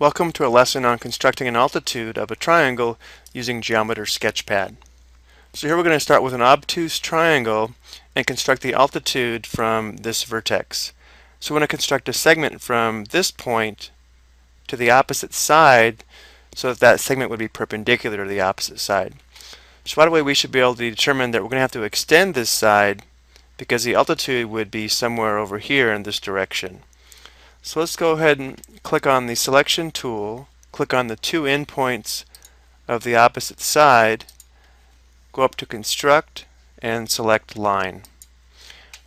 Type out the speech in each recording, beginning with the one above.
Welcome to a lesson on constructing an altitude of a triangle using Geometer Sketchpad. So here we're going to start with an obtuse triangle and construct the altitude from this vertex. So we're going to construct a segment from this point to the opposite side so that that segment would be perpendicular to the opposite side. So right away we should be able to determine that we're going to have to extend this side because the altitude would be somewhere over here in this direction. So let's go ahead and click on the selection tool, click on the two endpoints of the opposite side, go up to construct and select line.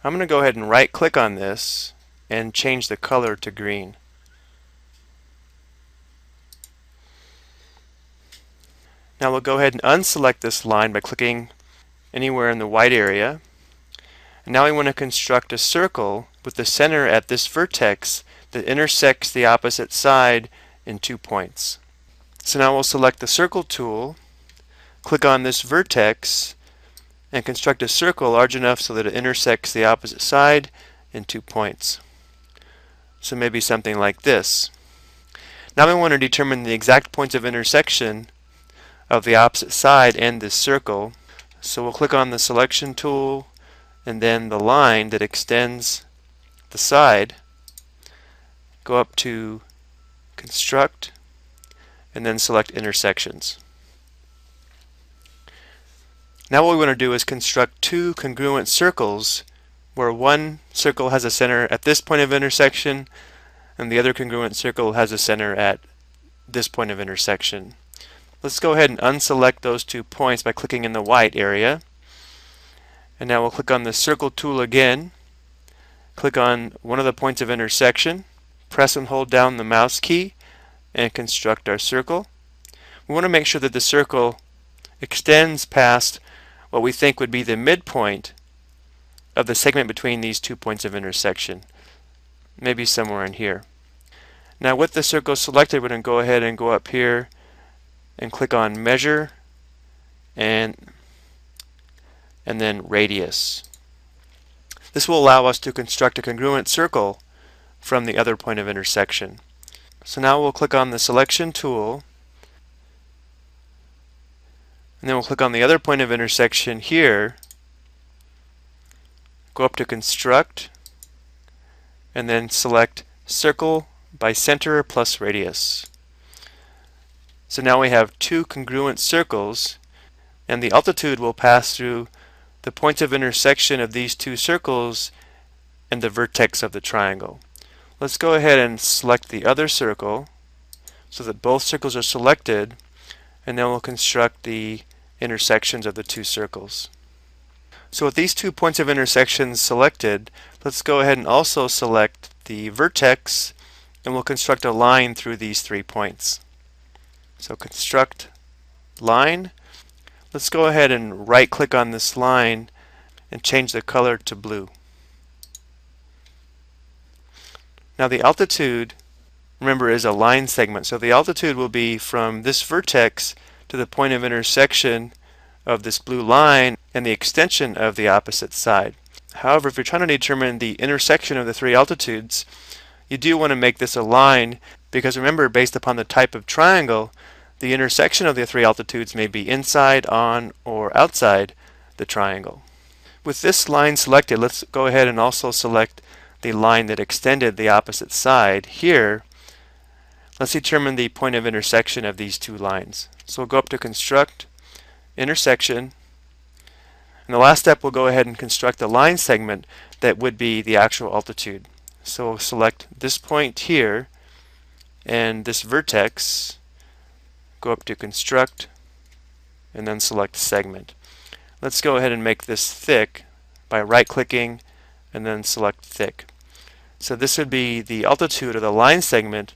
I'm going to go ahead and right click on this and change the color to green. Now we'll go ahead and unselect this line by clicking anywhere in the white area. And now we want to construct a circle with the center at this vertex that intersects the opposite side in two points. So now we'll select the circle tool, click on this vertex, and construct a circle large enough so that it intersects the opposite side in two points. So maybe something like this. Now we want to determine the exact points of intersection of the opposite side and this circle. So we'll click on the selection tool and then the line that extends the side go up to construct and then select intersections. Now what we want to do is construct two congruent circles where one circle has a center at this point of intersection and the other congruent circle has a center at this point of intersection. Let's go ahead and unselect those two points by clicking in the white area. And now we'll click on the circle tool again, click on one of the points of intersection, press and hold down the mouse key and construct our circle. We want to make sure that the circle extends past what we think would be the midpoint of the segment between these two points of intersection. Maybe somewhere in here. Now with the circle selected, we're going to go ahead and go up here and click on measure and and then radius. This will allow us to construct a congruent circle from the other point of intersection. So now we'll click on the selection tool and then we'll click on the other point of intersection here go up to construct and then select circle by center plus radius. So now we have two congruent circles and the altitude will pass through the points of intersection of these two circles and the vertex of the triangle. Let's go ahead and select the other circle so that both circles are selected and then we'll construct the intersections of the two circles. So with these two points of intersection selected, let's go ahead and also select the vertex and we'll construct a line through these three points. So construct line. Let's go ahead and right click on this line and change the color to blue. Now the altitude, remember, is a line segment. So the altitude will be from this vertex to the point of intersection of this blue line and the extension of the opposite side. However, if you're trying to determine the intersection of the three altitudes, you do want to make this a line because remember, based upon the type of triangle, the intersection of the three altitudes may be inside, on, or outside the triangle. With this line selected, let's go ahead and also select the line that extended the opposite side here, let's determine the point of intersection of these two lines. So we'll go up to construct, intersection, and the last step we'll go ahead and construct the line segment that would be the actual altitude. So we'll select this point here and this vertex, go up to construct, and then select segment. Let's go ahead and make this thick by right clicking and then select thick. So this would be the altitude of the line segment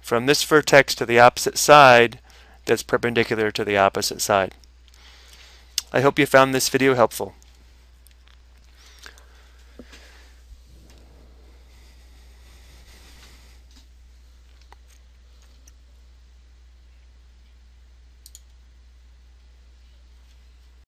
from this vertex to the opposite side that's perpendicular to the opposite side. I hope you found this video helpful.